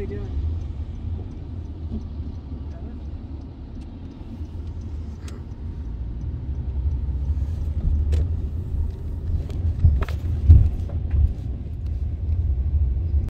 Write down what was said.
are you doing?